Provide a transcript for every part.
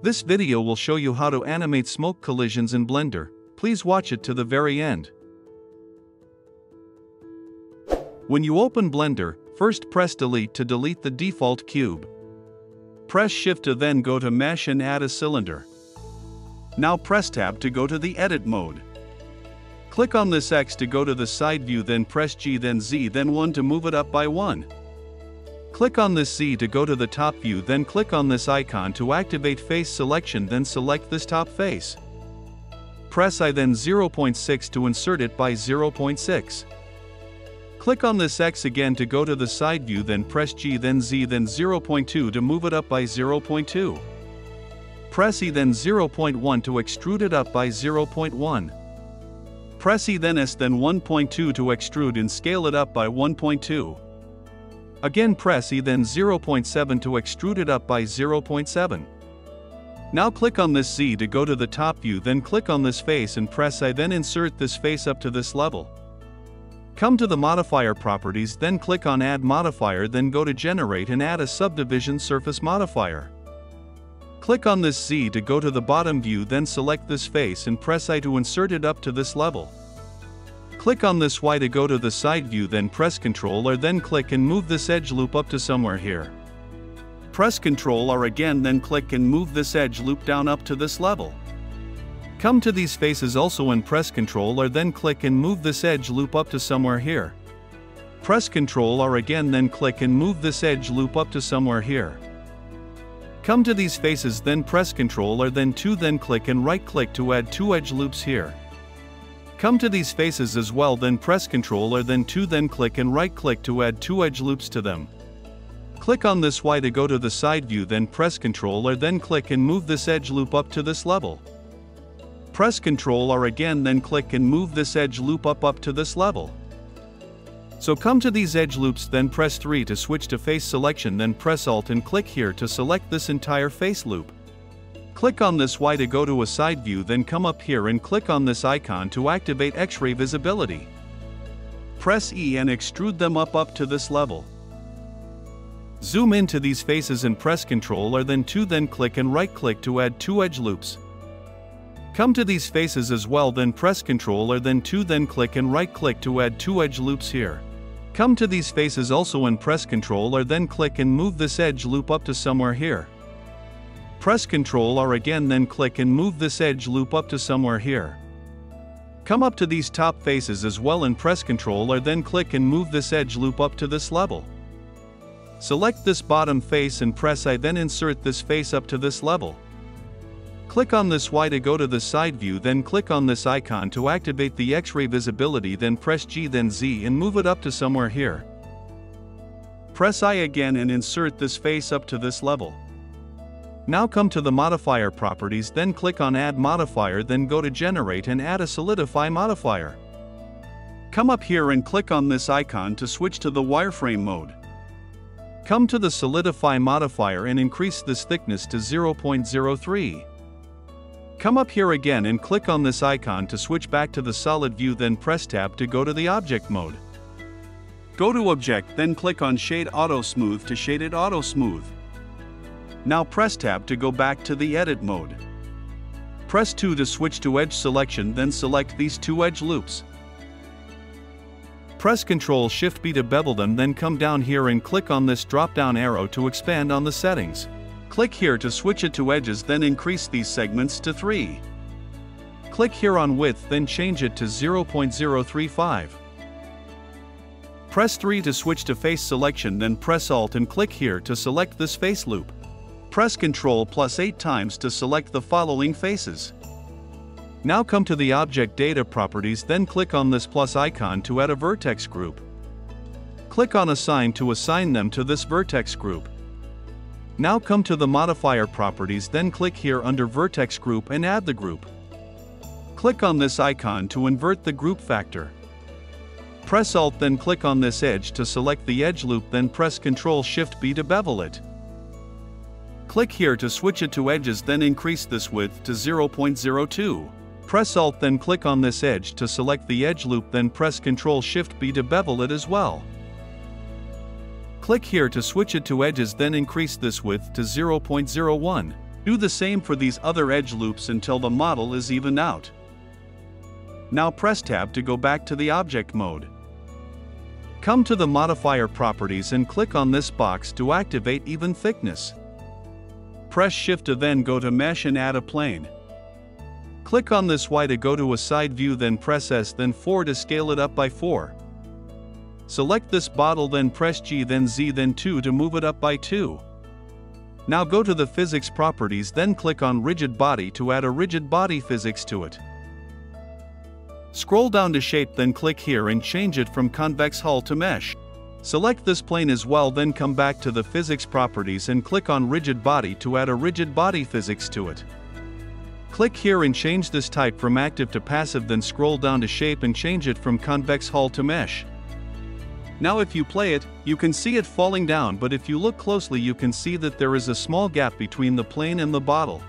This video will show you how to animate smoke collisions in Blender, please watch it to the very end. When you open Blender, first press delete to delete the default cube. Press shift to then go to mesh and add a cylinder. Now press tab to go to the edit mode. Click on this X to go to the side view then press G then Z then 1 to move it up by 1. Click on this Z to go to the top view then click on this icon to activate face selection then select this top face. Press I then 0.6 to insert it by 0.6. Click on this X again to go to the side view then press G then Z then 0.2 to move it up by 0.2. Press E then 0.1 to extrude it up by 0.1. Press E then S then 1.2 to extrude and scale it up by 1.2. Again press E then 0.7 to extrude it up by 0.7. Now click on this Z to go to the top view then click on this face and press I then insert this face up to this level. Come to the modifier properties then click on add modifier then go to generate and add a subdivision surface modifier. Click on this Z to go to the bottom view then select this face and press I to insert it up to this level. Click on this Y to go to the side view then press Ctrl R then click and move this edge loop up to somewhere here. Press Ctrl R again then click and move this edge loop down up to this level. Come to these faces also and press Ctrl R then click and move this edge loop up to somewhere here. Press Ctrl R again then click and move this edge loop up to somewhere here. Come to these faces then press Ctrl R then 2 then click and right click to add two edge loops here. Come to these faces as well then press Ctrl R then 2 then click and right click to add two edge loops to them. Click on this Y to go to the side view then press Ctrl R then click and move this edge loop up to this level. Press Ctrl R again then click and move this edge loop up up to this level. So come to these edge loops then press 3 to switch to face selection then press Alt and click here to select this entire face loop. Click on this Y to go to a side view then come up here and click on this icon to activate X-ray visibility. Press E and extrude them up up to this level. Zoom into these faces and press Ctrl R then 2 then click and right click to add two edge loops. Come to these faces as well then press Ctrl R then 2 then click and right click to add two edge loops here. Come to these faces also and press Ctrl R then click and move this edge loop up to somewhere here. Press Ctrl R again then click and move this edge loop up to somewhere here. Come up to these top faces as well and press Ctrl R then click and move this edge loop up to this level. Select this bottom face and press I then insert this face up to this level. Click on this Y to go to the side view then click on this icon to activate the X-ray visibility then press G then Z and move it up to somewhere here. Press I again and insert this face up to this level. Now come to the modifier properties then click on add modifier then go to generate and add a solidify modifier. Come up here and click on this icon to switch to the wireframe mode. Come to the solidify modifier and increase this thickness to 0.03. Come up here again and click on this icon to switch back to the solid view then press tab to go to the object mode. Go to object then click on shade auto smooth to shade it auto smooth. Now press tab to go back to the edit mode. Press 2 to switch to edge selection then select these two edge loops. Press Ctrl Shift B to bevel them then come down here and click on this drop down arrow to expand on the settings. Click here to switch it to edges then increase these segments to 3. Click here on width then change it to 0.035. Press 3 to switch to face selection then press Alt and click here to select this face loop. Press Ctrl plus 8 times to select the following faces. Now come to the object data properties then click on this plus icon to add a vertex group. Click on assign to assign them to this vertex group. Now come to the modifier properties then click here under vertex group and add the group. Click on this icon to invert the group factor. Press Alt then click on this edge to select the edge loop then press Ctrl Shift B to bevel it. Click here to switch it to edges then increase this width to 0.02. Press Alt then click on this edge to select the edge loop then press Ctrl Shift B to bevel it as well. Click here to switch it to edges then increase this width to 0.01. Do the same for these other edge loops until the model is even out. Now press tab to go back to the object mode. Come to the modifier properties and click on this box to activate even thickness. Press shift to then go to mesh and add a plane. Click on this Y to go to a side view then press S then 4 to scale it up by 4. Select this bottle then press G then Z then 2 to move it up by 2. Now go to the physics properties then click on rigid body to add a rigid body physics to it. Scroll down to shape then click here and change it from convex hull to mesh. Select this plane as well then come back to the physics properties and click on rigid body to add a rigid body physics to it. Click here and change this type from active to passive then scroll down to shape and change it from convex hull to mesh. Now if you play it, you can see it falling down but if you look closely you can see that there is a small gap between the plane and the bottle.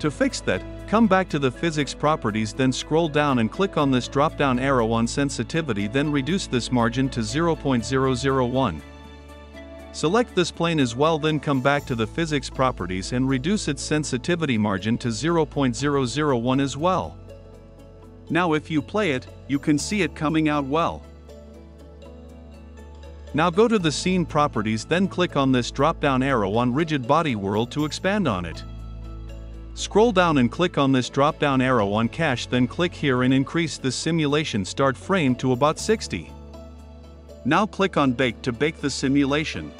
To fix that, come back to the physics properties then scroll down and click on this drop down arrow on sensitivity then reduce this margin to 0.001. Select this plane as well then come back to the physics properties and reduce its sensitivity margin to 0.001 as well. Now if you play it, you can see it coming out well. Now go to the scene properties then click on this drop down arrow on rigid body world to expand on it. Scroll down and click on this drop down arrow on cache then click here and increase the simulation start frame to about 60. Now click on bake to bake the simulation.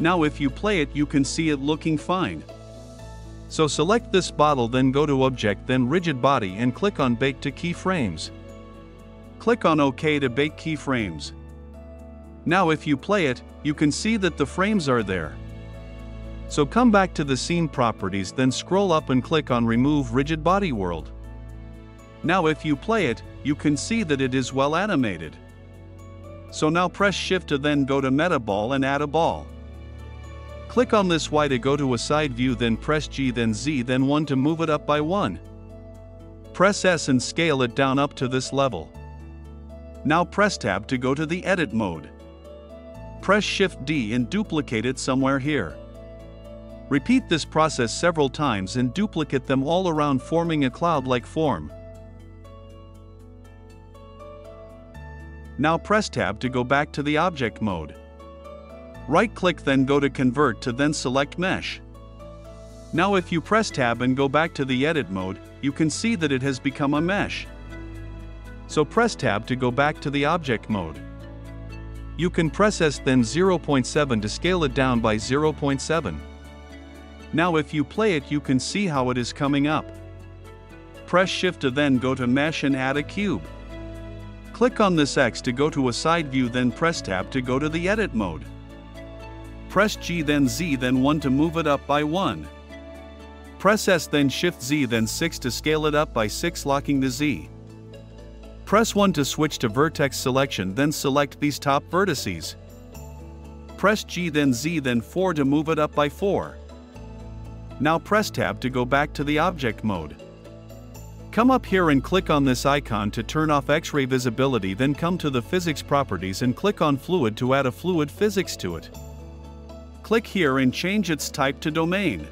Now if you play it you can see it looking fine. So select this bottle then go to object then rigid body and click on bake to keyframes. Click on OK to bake keyframes. Now if you play it, you can see that the frames are there. So come back to the scene properties then scroll up and click on remove rigid body world. Now if you play it, you can see that it is well animated. So now press shift to then go to meta ball and add a ball. Click on this Y to go to a side view then press G then Z then 1 to move it up by 1. Press S and scale it down up to this level. Now press tab to go to the edit mode. Press shift D and duplicate it somewhere here. Repeat this process several times and duplicate them all around forming a cloud-like form. Now press tab to go back to the object mode. Right-click then go to convert to then select mesh. Now if you press tab and go back to the edit mode, you can see that it has become a mesh. So press tab to go back to the object mode. You can press S then 0.7 to scale it down by 0.7. Now if you play it you can see how it is coming up. Press shift to then go to mesh and add a cube. Click on this X to go to a side view then press tab to go to the edit mode. Press G then Z then 1 to move it up by 1. Press S then Shift Z then 6 to scale it up by 6 locking the Z. Press 1 to switch to vertex selection then select these top vertices. Press G then Z then 4 to move it up by 4. Now press tab to go back to the object mode. Come up here and click on this icon to turn off X-ray visibility then come to the physics properties and click on fluid to add a fluid physics to it. Click here and change its type to domain.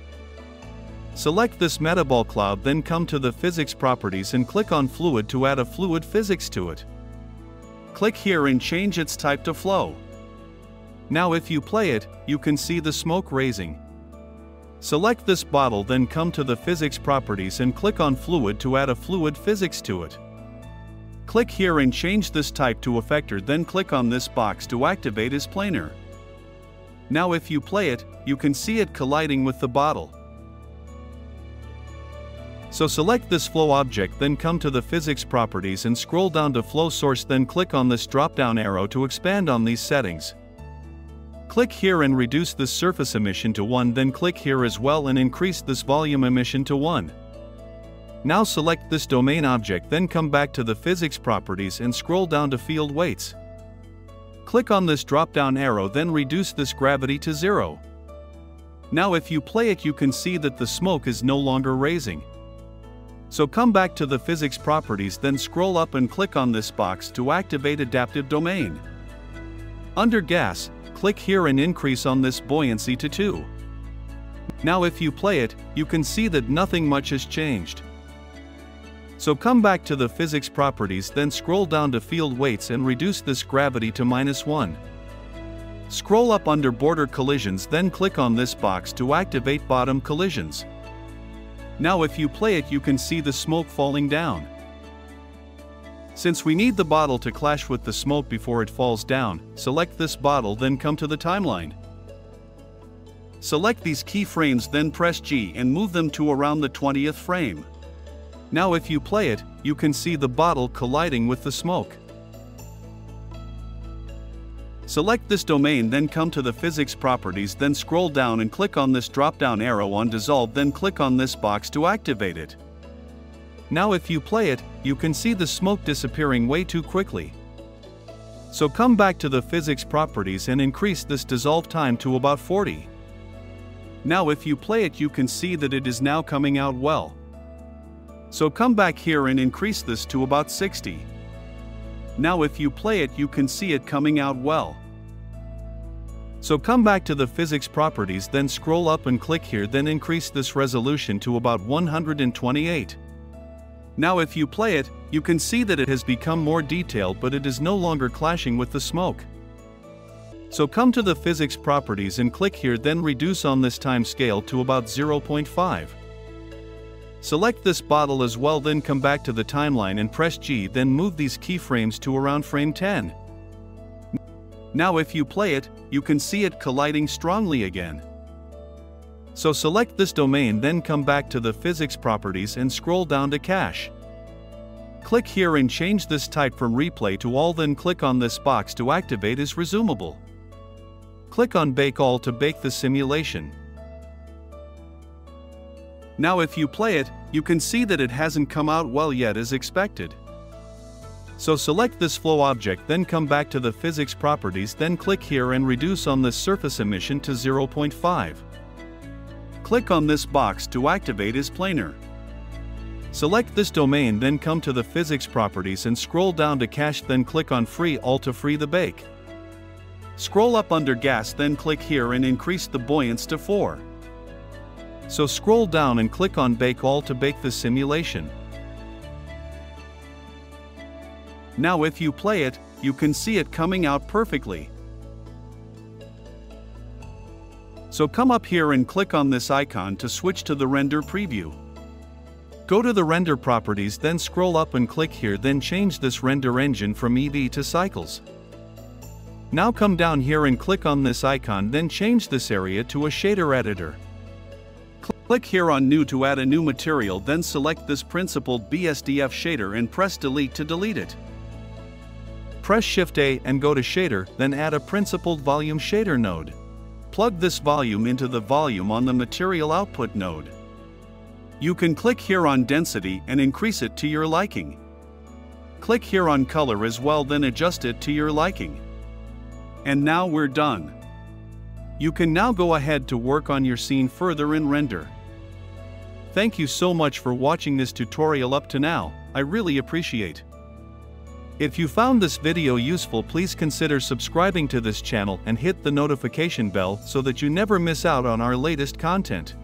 Select this metaball cloud then come to the physics properties and click on fluid to add a fluid physics to it. Click here and change its type to flow. Now if you play it, you can see the smoke raising. Select this bottle then come to the physics properties and click on fluid to add a fluid physics to it. Click here and change this type to effector then click on this box to activate as planar. Now if you play it, you can see it colliding with the bottle. So select this flow object then come to the physics properties and scroll down to flow source then click on this drop down arrow to expand on these settings. Click here and reduce this surface emission to 1 then click here as well and increase this volume emission to 1. Now select this domain object then come back to the physics properties and scroll down to field weights. Click on this drop down arrow then reduce this gravity to 0. Now if you play it you can see that the smoke is no longer raising. So come back to the physics properties then scroll up and click on this box to activate adaptive domain. Under gas, click here and increase on this buoyancy to 2. Now if you play it, you can see that nothing much has changed. So come back to the physics properties then scroll down to field weights and reduce this gravity to minus 1. Scroll up under border collisions then click on this box to activate bottom collisions. Now if you play it you can see the smoke falling down. Since we need the bottle to clash with the smoke before it falls down, select this bottle then come to the timeline. Select these keyframes then press G and move them to around the 20th frame. Now if you play it, you can see the bottle colliding with the smoke. Select this domain then come to the physics properties then scroll down and click on this drop down arrow on dissolve then click on this box to activate it. Now if you play it, you can see the smoke disappearing way too quickly. So come back to the physics properties and increase this dissolve time to about 40. Now if you play it you can see that it is now coming out well. So come back here and increase this to about 60. Now if you play it you can see it coming out well. So come back to the physics properties then scroll up and click here then increase this resolution to about 128. Now if you play it, you can see that it has become more detailed but it is no longer clashing with the smoke. So come to the physics properties and click here then reduce on this time scale to about 0.5. Select this bottle as well then come back to the timeline and press G then move these keyframes to around frame 10. Now if you play it, you can see it colliding strongly again. So select this domain then come back to the physics properties and scroll down to cache. Click here and change this type from replay to all then click on this box to activate as resumable. Click on Bake All to bake the simulation. Now if you play it, you can see that it hasn't come out well yet as expected. So select this flow object then come back to the physics properties then click here and reduce on this surface emission to 0.5. Click on this box to activate as planar. Select this domain then come to the physics properties and scroll down to cache then click on free all to free the bake. Scroll up under gas then click here and increase the buoyance to 4. So scroll down and click on Bake All to bake the simulation. Now if you play it, you can see it coming out perfectly. So come up here and click on this icon to switch to the render preview. Go to the render properties then scroll up and click here then change this render engine from Eevee to Cycles. Now come down here and click on this icon then change this area to a shader editor. Click here on New to add a new material then select this principled BSDF shader and press Delete to delete it. Press Shift A and go to Shader then add a principled volume shader node. Plug this volume into the volume on the material output node. You can click here on density and increase it to your liking. Click here on color as well then adjust it to your liking. And now we're done. You can now go ahead to work on your scene further in render. Thank you so much for watching this tutorial up to now, I really appreciate. If you found this video useful please consider subscribing to this channel and hit the notification bell so that you never miss out on our latest content.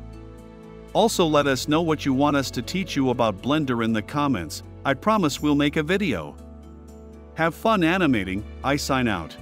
Also let us know what you want us to teach you about Blender in the comments, I promise we'll make a video. Have fun animating, I sign out.